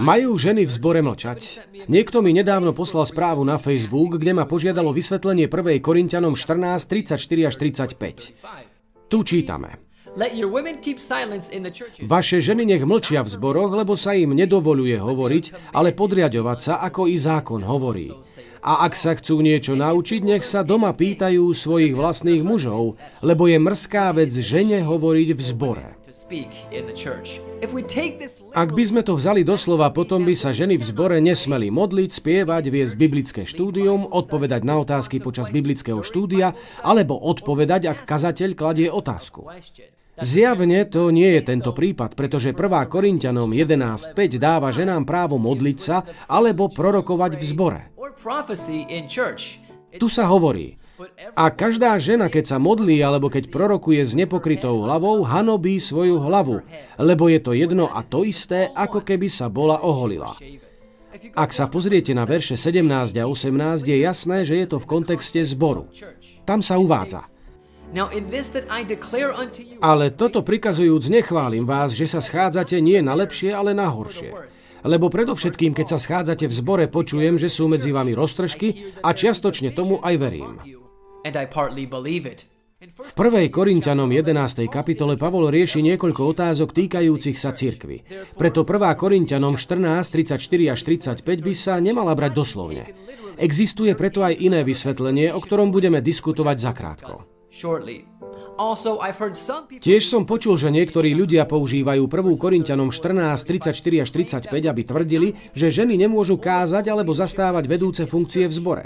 Majú ženy v zbore mlčať? Niekto mi nedávno poslal správu na Facebook, kde ma požiadalo vysvetlenie 1. Korintianom 14, 34 až 35. Tu čítame. Vaše ženy nech mlčia v zboroch, lebo sa im nedovoluje hovoriť, ale podriadovať sa, ako i zákon hovorí. A ak sa chcú niečo naučiť, nech sa doma pýtajú svojich vlastných mužov, lebo je mrzká vec žene hovoriť v zbore. Ak by sme to vzali doslova, potom by sa ženy v zbore nesmeli modliť, spievať, viesť biblické štúdium, odpovedať na otázky počas biblického štúdia, alebo odpovedať, ak kazateľ kladie otázku. Zjavne to nie je tento prípad, pretože 1. Korintianom 11.5 dáva ženám právo modliť sa alebo prorokovať v zbore. Tu sa hovorí, a každá žena, keď sa modlí alebo keď prorokuje s nepokrytou hlavou, hanobí svoju hlavu, lebo je to jedno a to isté, ako keby sa bola oholila. Ak sa pozriete na verše 17 a 18, je jasné, že je to v kontexte zboru. Tam sa uvádza. Ale toto prikazujúc, nechválim vás, že sa schádzate nie na lepšie, ale na horšie. Lebo predovšetkým, keď sa schádzate v zbore, počujem, že sú medzi vami roztržky a čiastočne tomu aj verím. V 1. Korintianom 11. kapitole Pavol rieši niekoľko otázok týkajúcich sa cirkvy. Preto 1. Korintianom 14, 34 až 35 by sa nemala brať doslovne. Existuje preto aj iné vysvetlenie, o ktorom budeme diskutovať zakrátko. Tiež som počul, že niektorí ľudia používajú 1. Korintianom 14, 34 až 35, aby tvrdili, že ženy nemôžu kázať alebo zastávať vedúce funkcie v zbore.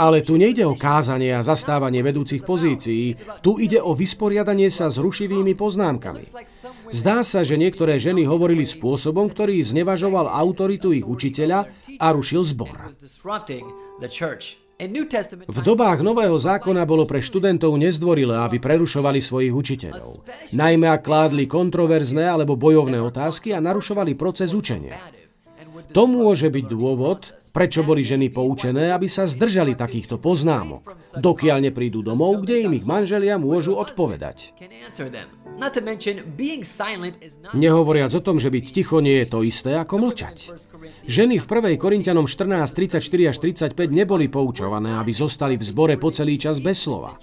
Ale tu nejde o kázanie a zastávanie vedúcich pozícií, tu ide o vysporiadanie sa s rušivými poznámkami. Zdá sa, že niektoré ženy hovorili spôsobom, ktorý znevažoval autoritu ich učiteľa a rušil zbor. V dobách Nového zákona bolo pre študentov nezdvorilé, aby prerušovali svojich učiteľov. Najmä ak kládli kontroverzné alebo bojovné otázky a narušovali proces učenia. To môže byť dôvod, prečo boli ženy poučené, aby sa zdržali takýchto poznámok, dokiaľ neprídu domov, kde im ich manželia môžu odpovedať. Nehovoriac o tom, že byť ticho nie je to isté ako mlčať. Ženy v 1. Korintianom 14, 34 až 35 neboli poučované, aby zostali v zbore po celý čas bez slova.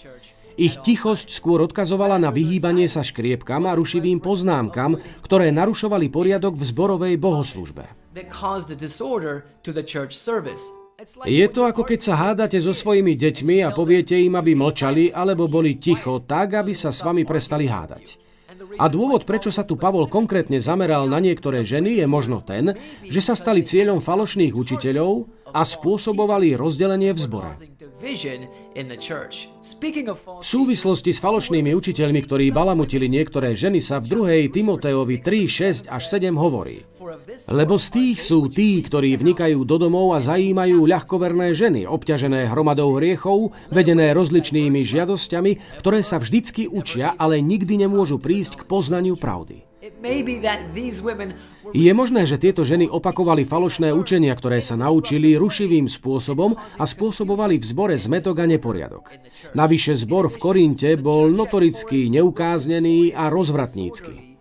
Ich tichosť skôr odkazovala na vyhýbanie sa škriepkam a rušivým poznámkam, ktoré narušovali poriadok v zborovej bohoslužbe. Je to ako keď sa hádate so svojimi deťmi a poviete im, aby mlčali alebo boli ticho tak, aby sa s vami prestali hádať. A dôvod, prečo sa tu Pavol konkrétne zameral na niektoré ženy, je možno ten, že sa stali cieľom falošných učiteľov a spôsobovali rozdelenie v zbore. V súvislosti s falošnými učiteľmi, ktorí balamutili niektoré ženy, sa v 2. Timoteovi 3, 6 až 7 hovorí. Lebo z tých sú tí, ktorí vnikajú do domov a zajímajú ľahkoverné ženy, obťažené hromadou hriechov, vedené rozličnými žiadosťami, ktoré sa vždycky učia, ale nikdy nemôžu prísť k poznaniu pravdy. Je možné, že tieto ženy opakovali falošné učenia, ktoré sa naučili rušivým spôsobom a spôsobovali v zbore zmetok a neporiadok. Navyše zbor v Korinte bol notorický, neukáznený a rozvratnícky.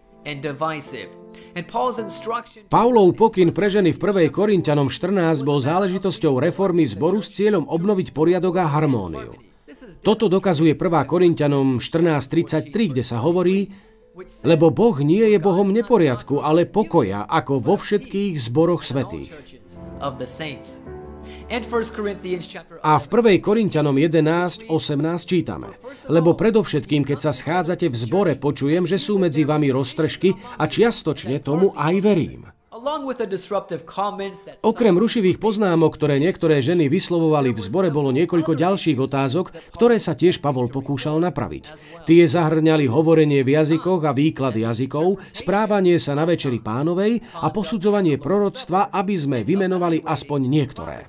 Pavlov pokyn pre ženy v 1. Korintianom 14 bol záležitosťou reformy zboru s cieľom obnoviť poriadok a harmóniu. Toto dokazuje 1. Korintianom 14.33, kde sa hovorí, lebo Boh nie je Bohom neporiadku, ale pokoja, ako vo všetkých zboroch svetých. A v 1. Korintianom 11.18 čítame. Lebo predovšetkým, keď sa schádzate v zbore, počujem, že sú medzi vami roztržky a čiastočne tomu aj verím. Okrem rušivých poznámok, ktoré niektoré ženy vyslovovali v zbore, bolo niekoľko ďalších otázok, ktoré sa tiež Pavol pokúšal napraviť. Tie zahrňali hovorenie v jazykoch a výklad jazykov, správanie sa na večeri pánovej a posudzovanie proroctva, aby sme vymenovali aspoň niektoré.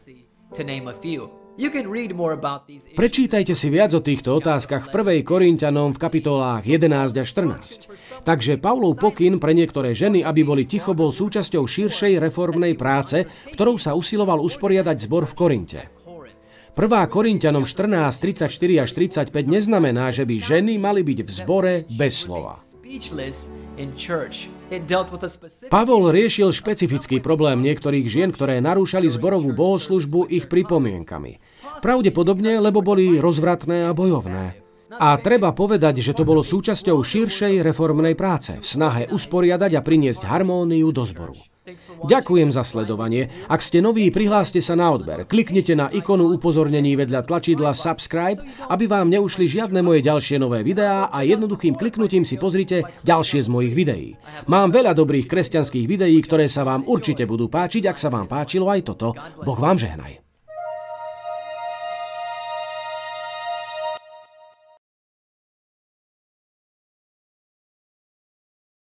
Prečítajte si viac o týchto otázkach v 1. Korintianom v kapitolách 11 a 14. Takže Pavlov pokyn pre niektoré ženy, aby boli ticho, bol súčasťou širšej reformnej práce, ktorou sa usiloval usporiadať zbor v Korinte. 1. Korintianom 14, 34 až 35 neznamená, že by ženy mali byť v zbore bez slova. Pavol riešil špecifický problém niektorých žien, ktoré narúšali zborovú bohoslužbu ich pripomienkami. Pravdepodobne, lebo boli rozvratné a bojovné. A treba povedať, že to bolo súčasťou širšej reformnej práce v snahe usporiadať a priniesť harmóniu do zboru. Ďakujem za sledovanie. Ak ste noví, prihláste sa na odber. Kliknite na ikonu upozornení vedľa tlačidla subscribe, aby vám neušli žiadne moje ďalšie nové videá a jednoduchým kliknutím si pozrite ďalšie z mojich videí. Mám veľa dobrých kresťanských videí, ktoré sa vám určite budú páčiť, ak sa vám páčilo aj toto. Boh vám žehnaj.